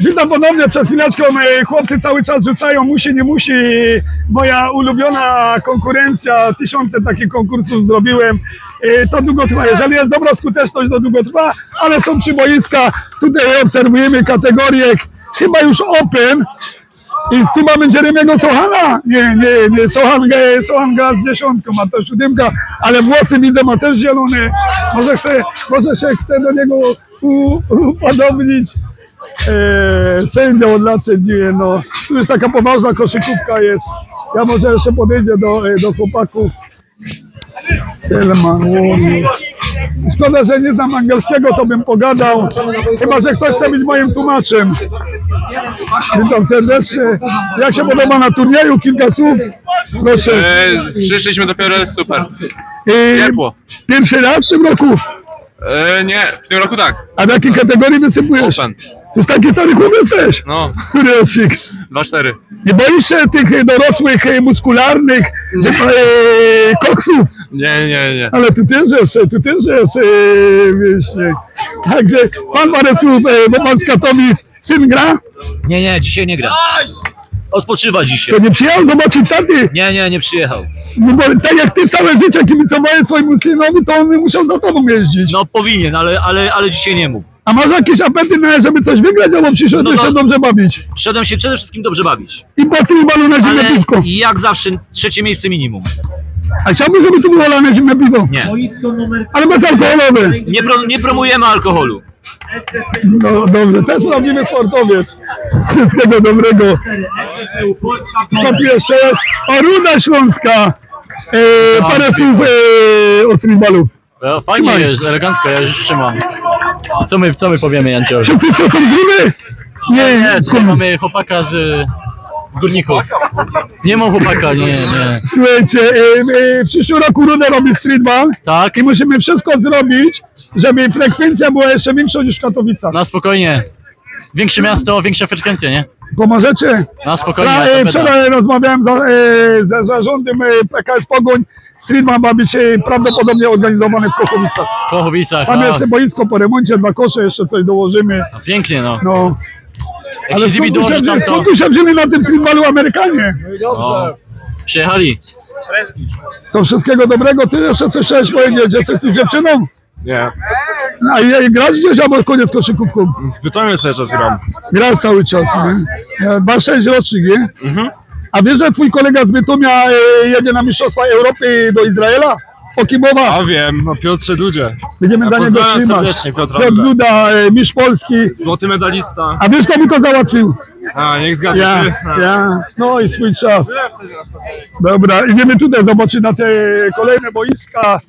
Witam ponownie, przed chwileczką e, chłopcy cały czas rzucają, musi, nie musi. Moja ulubiona konkurencja, tysiące takich konkursów zrobiłem. E, To długo trwa, jeżeli jest dobra skuteczność, to długo trwa, ale są trzy boiska. Tutaj obserwujemy kategorię chyba już Open. I tu mamy Jeremiego Sohana. Nie, nie, nie, Sohan, Sohan gra z dziesiątką, ma to siódemka, ale włosy widzę ma też zielone. Może, może się chce do niego upodobnić. E, sędzia od lat no. Tu jest taka poważna koszykówka jest. Ja może jeszcze podejdę do, e, do chłopaków. Selman. Szkoda, że nie znam angielskiego, to bym pogadał. Chyba, że ktoś chce być moim tłumaczem. Witam serdecznie. Jak się podoba na turnieju? Kilka słów? Proszę. E, przyszliśmy dopiero, super. I Ciepło. pierwszy raz w tym roku. E, nie, w tym roku tak. A w jakiej kategorii wysypujesz? Open. Ty w taki stary chłop jesteś. No, Który rocznik? 2-4. Nie boisz się tych dorosłych, e, muskularnych e, koksów? Nie, nie, nie. Ale tu też jest, tu też jest e, wieśniak. Także pan parę słów, e, bo pan z Katowic, syn gra? Nie, nie, dzisiaj nie gra. Odpoczywa dzisiaj. To nie przyjechał zobaczyć taty. Nie, nie, nie przyjechał. No bo tak jak ty całe życie kibicowałeś swojemu synowi, to on musiał za tobą jeździć. No powinien, ale, ale, ale dzisiaj nie mógł. A masz jakiś apetyt, na- żeby coś wygrać, albo przyszedłeś No to- się dobrze bawić? Przyszedłem się przede wszystkim dobrze bawić. I po balu na zimne Ale piwko. jak zawsze trzecie miejsce minimum. A chciałbym, żeby tu było lane zimne piwo. Nie. Ale bezalkoholowe. Nie, pro, nie promujemy alkoholu. No dobrze, to jest prawdziwy sportowiec. Wszystkiego dobrego. Skąd jeszcze jest? O, Ruda Śląska. E, parę słów e, o streetballu. No, fajnie Trzymaj. jest, elegancko, ja już trzymam. Co my, co my powiemy, Janciowi? Wszyscy są gruby? Nie, Nie, tutaj mamy chłopaka z y, górników. Nie ma chłopaka, nie, nie. Słuchajcie, e, e, w przyszłym roku Ruda robi streetball Tak? i musimy wszystko zrobić, żeby frekwencja była jeszcze większa niż w Katowicach. Na spokojnie. Większe miasto, większa frekwencja, nie? Pomożecie? Na spokojnie, Ja, e, wczoraj rozmawiałem za, e, ze zarządem e, PKS Pogoń. Streetball ma być e, prawdopodobnie organizowany w Kochowicach. W Kochowicach, Tam a, jest boisko po remoncie, dwa kosze, jeszcze coś dołożymy. a pięknie no. No. Jak Ale się skąd dołoży się, tam to... skąd tu się wzięli na tym streetballu Amerykanie? O, przyjechali. To wszystkiego dobrego. Ty jeszcze coś chciałeś powiedzieć? Jesteś tu dziewczyną? Nie. A i, grasz gdzieś albo koniec koszykówką? W Bytomiu cały czas gram. Grasz cały czas, nie? E, Masz sześć rocznik, nie? Mhm. A wiesz, że twój kolega z Bytomia e, jedzie na Mistrzostwa Europy do Izraela? Okimowa. A wiem, o Piotrze Dudzie. Będziemy Ja za niego trzymać. Piotra Piotr. Duda, e, mistrz Polski. Złoty medalista. A wiesz, kto mi to załatwił? A, niech zgadnie. Ja, ja. No i swój czas. Dobra, idziemy tutaj zobaczyć na te kolejne boiska.